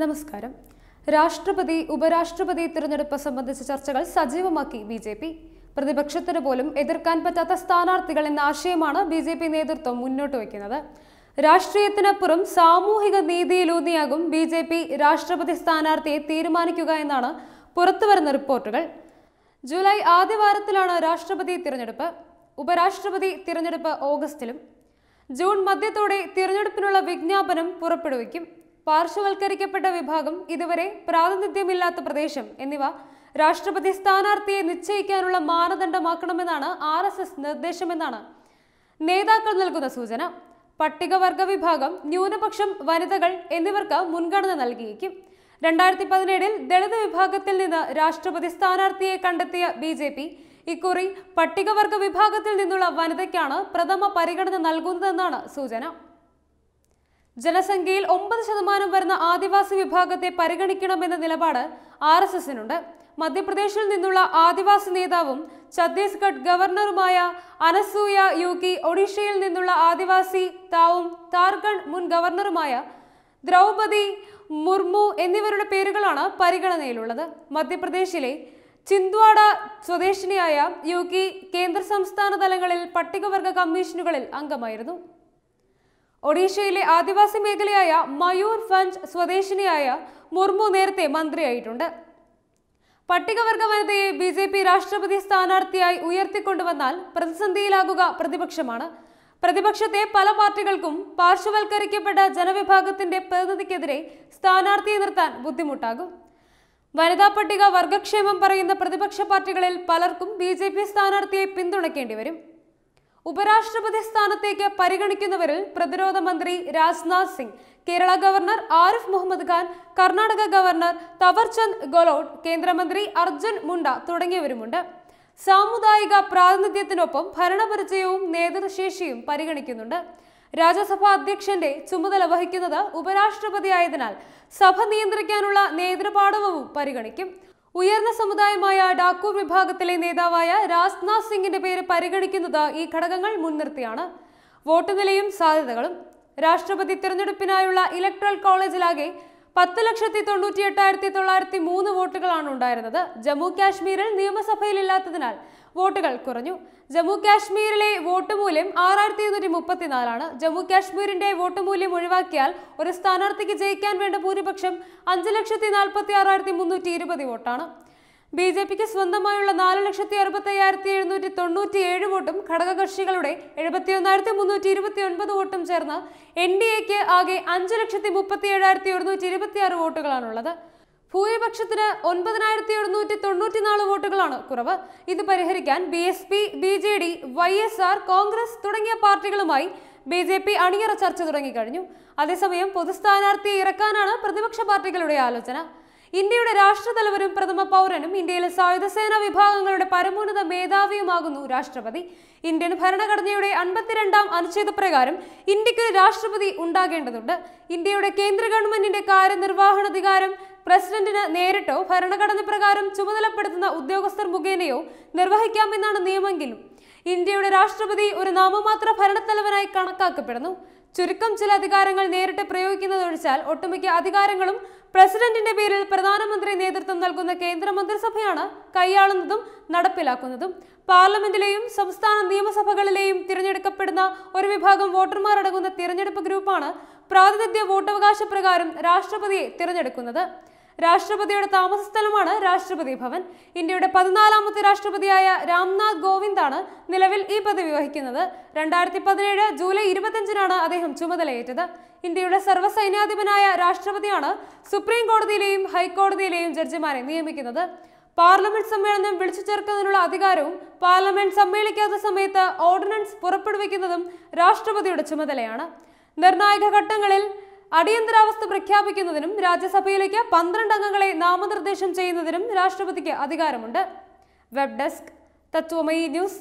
നമസ്കാരം. രാഷ്ട്രപതി ഉപരാഷ്ട്രപതി തിരഞ്ഞെടുപ്പ് സംബന്ധിച്ച ചർച്ചകൾ സജീവമാക്കി ബി ജെ പി പ്രതിപക്ഷത്തിന് പോലും എതിർക്കാൻ പറ്റാത്ത സ്ഥാനാർത്ഥികൾ എന്ന ആശയമാണ് ബി ജെ പി നേതൃത്വം മുന്നോട്ട് വയ്ക്കുന്നത്. രാഷ്ട്രീയത്തിനപ്പുറം സാമൂഹിക നീതിയിലൂന്നിയാകും ബി ജെ പി രാഷ്ട്രപതി സ്ഥാനാർത്ഥിയെ തീരുമാനിക്കുക എന്നാണ് പുറത്തുവരുന്ന റിപ്പോർട്ടുകൾ. ജൂലൈ ആദ്യവാരത്തിലാണ് രാഷ്ട്രപതി തിരഞ്ഞെടുപ്പ്. ഉപരാഷ്ട്രപതി തിരഞ്ഞെടുപ്പ് ഓഗസ്റ്റിലും. ജൂൺ മധ്യത്തോടെ തിരഞ്ഞെടുപ്പിനുള്ള വിജ്ഞാപനം പുറപ്പെടുവിക്കും. പാർശ്വവൽക്കരിക്കപ്പെട്ട വിഭാഗം ഇതുവരെ പ്രാതിനിധ്യമില്ലാത്ത പ്രദേശം എന്നിവ രാഷ്ട്രപതി സ്ഥാനാർത്ഥിയെ നിശ്ചയിക്കാനുള്ള മാനദണ്ഡമാക്കണമെന്നാണ് ആർ എസ് എസ് നിർദ്ദേശമെന്നാണ് നേതാക്കൾ നൽകുന്ന സൂചന. പട്ടികവർഗ വിഭാഗം ന്യൂനപക്ഷം വനിതകൾ എന്നിവർക്ക് മുൻഗണന നൽകിയേക്കും രണ്ടായിരത്തി പതിനേഴിൽ ദളിത് വിഭാഗത്തിൽ നിന്ന് രാഷ്ട്രപതി സ്ഥാനാർത്ഥിയെ കണ്ടെത്തിയ ബി ജെ പി ഇക്കുറി പട്ടികവർഗ വിഭാഗത്തിൽ നിന്നുള്ള വനിതയ്ക്കാണ് പ്രഥമ പരിഗണന നൽകുന്നതെന്നാണ് സൂചന. ജനസംഖ്യയിൽ ഒമ്പത് ശതമാനം വരുന്ന ആദിവാസി വിഭാഗത്തെ പരിഗണിക്കണമെന്ന നിലപാട് ആർ എസ് എസിനുണ്ട്. മധ്യപ്രദേശിൽ നിന്നുള്ള ആദിവാസി നേതാവും ഛത്തീസ്ഗഡ് ഗവർണറുമായ അനസൂയ യുകി ഒഡീഷയിൽ നിന്നുള്ള ആദിവാസി താവും താർഖണ്ഡ് മുൻ ഗവർണറുമായ ദ്രൗപതി മുർമു എന്നിവരുടെ പേരുകളാണ് പരിഗണനയിലുള്ളത്. മധ്യപ്രദേശിലെ ചിന്ദ്വാഡ സ്വദേശിനിയായ യുകി കേന്ദ്ര സംസ്ഥാന തലങ്ങളിൽ പട്ടികവർഗ കമ്മീഷനുകളിൽ അംഗമായിരുന്നു. ഒഡീഷയിലെ ആദിവാസി മേഖലയായ മയൂർ ഫഞ്ച് സ്വദേശിനിയായ മുർമു നേരത്തെ മന്ത്രിയായിട്ടുണ്ട്. പട്ടികവർഗ വനിതയെ ബി ജെ പി രാഷ്ട്രപതി സ്ഥാനാർത്ഥിയായി ഉയർത്തിക്കൊണ്ടുവന്നാൽ പ്രതിസന്ധിയിലാകുക പ്രതിപക്ഷമാണ്. പ്രതിപക്ഷത്തെ പല പാർട്ടികൾക്കും പാർശ്വവൽക്കരിക്കപ്പെട്ട ജനവിഭാഗത്തിന്റെ പ്രതിനിധിക്കെതിരെ സ്ഥാനാർത്ഥിയെ നിർത്താൻ ബുദ്ധിമുട്ടാകും. വനിതാ പട്ടിക വർഗക്ഷേമം പറയുന്ന പ്രതിപക്ഷ പാർട്ടികളിൽ പലർക്കും ബി ജെ പി സ്ഥാനാർത്ഥിയെ പിന്തുണയ്ക്കേണ്ടി വരും. ഉപരാഷ്ട്രപതി സ്ഥാനത്തേക്ക് പരിഗണിക്കുന്നവരിൽ പ്രതിരോധ മന്ത്രി രാജ്നാഥ് സിംഗ് കേരള ഗവർണർ ആരിഫ് മുഹമ്മദ് ഖാൻ കർണാടക ഗവർണർ തവർചന്ദ് ഗെഹ്ലോട്ട് കേന്ദ്രമന്ത്രി അർജുൻ മുണ്ട തുടങ്ങിയവരുമുണ്ട്. സാമുദായിക പ്രാതിനിധ്യത്തിനൊപ്പം ഭരണപരിചയവും നേതൃശേഷിയും പരിഗണിക്കുന്നുണ്ട്. രാജ്യസഭാ അധ്യക്ഷന്റെ ചുമതല വഹിക്കുന്നത് ഉപരാഷ്ട്രപതിയായതിനാൽ സഭ നിയന്ത്രിക്കാനുള്ള നേതൃപാടവവും പരിഗണിക്കും. ഉയർന്ന സമുദായമായ ഡാക്കൂർ വിഭാഗത്തിലെ നേതാവായ രാജ്നാഥ് സിംഗിന്റെ പേര് പരിഗണിക്കുന്നത് ഈ ഘടകങ്ങൾ മുൻനിർത്തിയാണ്. വോട്ട് നിലയും സാധ്യതകളും. രാഷ്ട്രപതി തിരഞ്ഞെടുപ്പിനായുള്ള ഇലക്ട്രൽ കോളേജിലാകെ പത്ത് ലക്ഷത്തി തൊണ്ണൂറ്റി എട്ടായിരത്തി തൊള്ളായിരത്തി മൂന്ന് വോട്ടുകളാണ് ഉണ്ടായിരുന്നത്. ജമ്മു കാശ്മീരിൽ നിയമസഭയിൽ ഇല്ലാത്തതിനാൽ വോട്ടുകൾ കുറഞ്ഞു. ജമ്മു കാശ്മീരിലെ വോട്ട് മൂല്യം ആറായിരത്തി ഇരുന്നൂറ്റി മുപ്പത്തിനാലാണ്. ജമ്മു കാശ്മീരിന്റെ വോട്ട് മൂല്യം ഒഴിവാക്കിയാൽ ഒരു സ്ഥാനാർത്ഥിക്ക് ജയിക്കാൻ വേണ്ട ഭൂരിപക്ഷം അഞ്ച് ലക്ഷത്തി നാൽപ്പത്തി ആറായിരത്തി മുന്നൂറ്റി ഇരുപത് വോട്ടാണ്. ബി ജെ പിക്ക് സ്വന്തമായുള്ള നാല് ലക്ഷത്തി അറുപത്തി അയ്യായിരത്തി എഴുന്നൂറ്റി തൊണ്ണൂറ്റി ഏഴ് വോട്ടും ഘടകകക്ഷികളുടെ എഴുപത്തി ഒന്നായിരത്തി മുന്നൂറ്റി ഇരുപത്തി ഒൻപത് വോട്ടും ചേർന്ന് എൻ ഡി എക്ക് ആകെ അഞ്ച് ലക്ഷത്തി മുപ്പത്തി ഏഴായിരത്തി ഒരുന്നൂറ്റി ഇരുപത്തി ആറ് വോട്ടുകളാണുള്ളത്. ഭൂരിപക്ഷത്തിന് ഒൻപതിനായിരത്തി എഴുന്നൂറ്റി തൊണ്ണൂറ്റിനാല് വോട്ടുകളാണ് കുറവ്. ഇത് പരിഹരിക്കാൻ B S P B J D Y S R Congress തുടങ്ങിയ പാർട്ടികളുമായി ബി ജെ പി അണിയറ ചർച്ച തുടങ്ങിക്കഴിഞ്ഞു. അതേസമയം പൊതുസ്ഥാനാർത്ഥിയെ ഇറക്കാനാണ് പ്രതിപക്ഷ പാർട്ടികളുടെ ആലോചന. ഇന്ത്യയുടെ രാഷ്ട്രതലവനും പ്രഥമ പൗരനും ഇന്ത്യയിലെ സായുധ സേനാ വിഭാഗങ്ങളുടെ പരമോന്നത മേധാവിയുമാകുന്നു രാഷ്ട്രപതി. ഇന്ത്യൻ ഭരണഘടനയുടെ അൻപത്തിരണ്ടാം അനുച്ഛേദപ്രകാരം ഇന്ത്യയ്ക്ക് രാഷ്ട്രപതി ഉണ്ടാകേണ്ടതുണ്ട്. ഇന്ത്യയുടെ കേന്ദ്ര ഗവൺമെന്റിന്റെ കാര്യനിർവഹണാധികാരം പ്രസിഡന്റിന് നേരിട്ടോ ഭരണഘടന പ്രകാരം ചുമതലപ്പെടുത്തുന്ന ഉദ്യോഗസ്ഥർ മുഖേനയോ നിർവഹിക്കാമെന്നാണ് നിയമമെങ്കിലും. ഇന്ത്യയുടെ രാഷ്ട്രപതി ഒരു നാമമാത്ര ഭരണത്തലവനായി കണക്കാക്കപ്പെടുന്നു. ചുരുക്കം ചില അധികാരങ്ങൾ നേരിട്ട് പ്രയോഗിക്കുന്നതൊഴിച്ചാൽ ഒട്ടുമിക്ക അധികാരങ്ങളും പ്രസിഡന്റിന്റെ പേരിൽ പ്രധാനമന്ത്രി നേതൃത്വം നൽകുന്ന കേന്ദ്ര മന്ത്രിസഭയാണ് കൈയാളുന്നതും നടപ്പിലാക്കുന്നതും. പാർലമെന്റിലെയും സംസ്ഥാന നിയമസഭകളിലെയും തിരഞ്ഞെടുക്കപ്പെടുന്ന ഒരു വിഭാഗം വോട്ടർമാരടങ്ങുന്ന തിരഞ്ഞെടുപ്പ് ഗ്രൂപ്പാണ് പ്രാതിനിധ്യ വോട്ടവകാശ പ്രകാരം രാഷ്ട്രപതിയെ തിരഞ്ഞെടുക്കുന്നത്. രാഷ്ട്രപതിയുടെ താമസ സ്ഥലമാണ് രാഷ്ട്രപതി ഭവൻ. ഇന്ത്യയുടെ പതിനാലാമത്തെ രാഷ്ട്രപതിയായ രാംനാഥ് കോവിന്ദാണ് നിലവിൽ ഈ പദവി വഹിക്കുന്നത്. രണ്ടായിരത്തി പതിനേഴ് ജൂലൈ ഇരുപത്തിയഞ്ചിനാണ് അദ്ദേഹം ചുമതലയേറ്റത്. ഇന്ത്യയുടെ സർവസൈന്യാധിപനായ രാഷ്ട്രപതിയാണ് സുപ്രീം കോടതിയിലെയും ഹൈക്കോടതിയിലെയും ജഡ്ജിമാരെ നിയമിക്കുന്നത്. പാർലമെന്റ് സമ്മേളനം വിളിച്ചു ചേർക്കുന്നതിനുള്ള അധികാരവും പാർലമെന്റ് സമ്മേളിക്കാത്ത സമയത്ത് ഓർഡിനൻസ് പുറപ്പെടുവിക്കുന്നതും രാഷ്ട്രപതിയുടെ ചുമതലയാണ്. നിർണായക ഘട്ടങ്ങളിൽ അടിയന്തരാവസ്ഥ പ്രഖ്യാപിക്കുന്നതിനും രാജ്യസഭയിലേക്ക് പന്ത്രണ്ട് അംഗങ്ങളെ നാമനിർദ്ദേശം ചെയ്യുന്നതിനും രാഷ്ട്രപതിക്ക് അധികാരമുണ്ട്. Web desk Tatwamayi news.